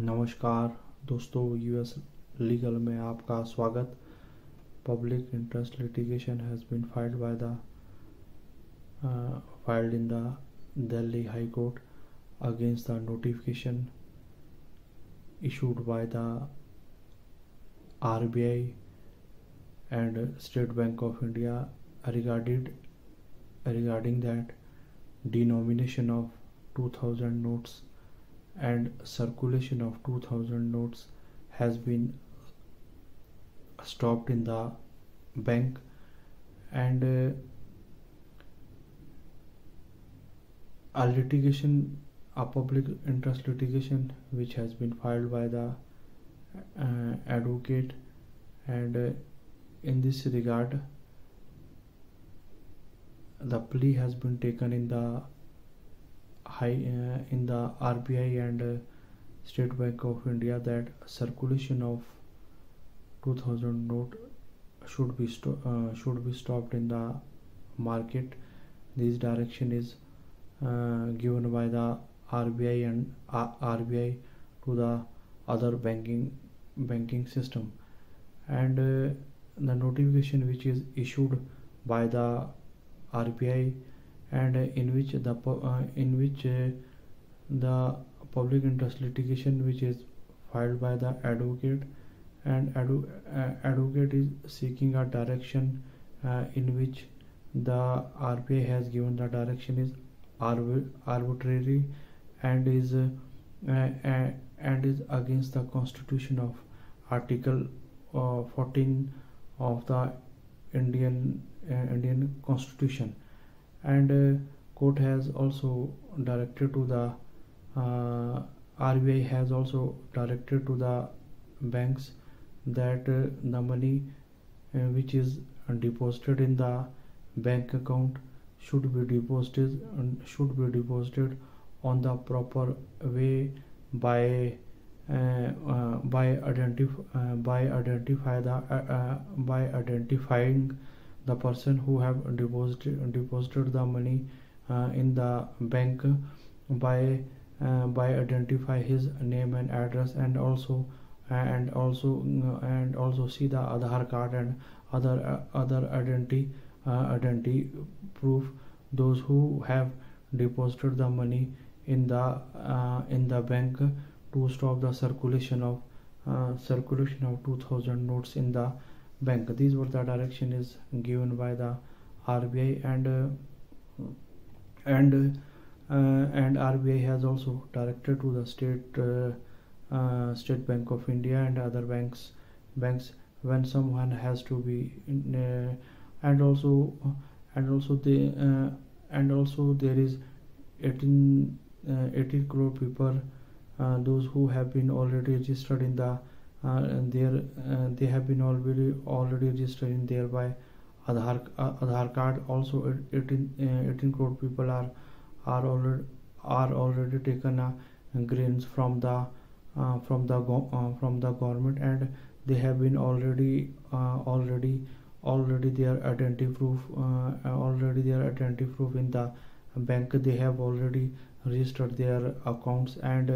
नमस्कार दोस्तों US legal में आपका स्वागत। Public interest litigation has been filed by the filed in the Delhi High Court against the notification issued by the R B I and State Bank of India regarded regarding that denomination of two thousand notes and circulation of 2000 notes has been stopped in the bank. And uh, a litigation a public interest litigation which has been filed by the uh, advocate. And uh, in this regard the plea has been taken in the high uh, in the RBI and uh, State Bank of India that circulation of 2000 note should be uh, should be stopped in the market. This direction is uh, given by the RBI and uh, RBI to the other banking banking system. And uh, the notification which is issued by the RBI and in which the uh, in which uh, the public interest litigation which is filed by the advocate and uh, advocate is seeking a direction in which the RBI has given the direction is arbitrary and is and is against the constitution of article 14 of the Indian Indian constitution and uh, court has also directed to the uh, RBI has also directed to the banks that uh, the money uh, which is deposited in the bank account should be deposited should be deposited on the proper way by uh, uh, by identify by identify the by identifying the person who have deposited deposited the money uh, in the bank by uh, by identify his name and address and also and also and also see the Aadhaar card and other uh, other identity uh, identity proof. Those who have deposited the money in the uh, in the bank to stop the circulation of uh, circulation of 2000 notes in the bank. These were the direction is given by the RBI and uh, and uh, and RBI has also directed to the state uh, uh, State Bank of India and other banks banks when someone has to be in, uh, and also and also the and also there is 18 18 crore people those who have been already registered in the uh, there uh, they have been already already registered in thereby Aadhaar uh, Aadhaar card. Also 18 18 crore people are are already are already taken uh, grants from the uh, from the uh, from the government and they have been already already already their identity proof already their identity proof in the bank. They have already registered their accounts and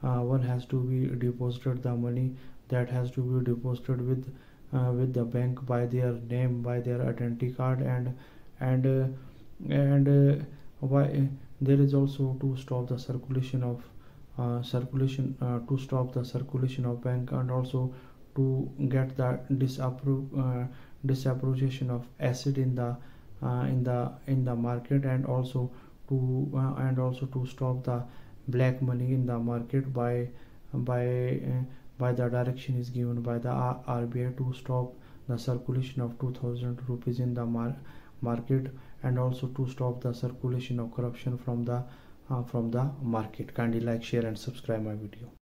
one has to be deposited the money that has to be deposited with uh, with the bank by their name by their identity card and and uh, and uh, why there is also to stop the circulation of uh, circulation uh, to stop the circulation of bank and also to get the disapprove uh, disapprobation of asset in the in the in the market and also to and also to stop the black money in the market by by by the direction is given by the RBI to stop the circulation of 2000 rupees in the mar market and also to stop the circulation of corruption from the uh, from the market. Kindly like share and subscribe my video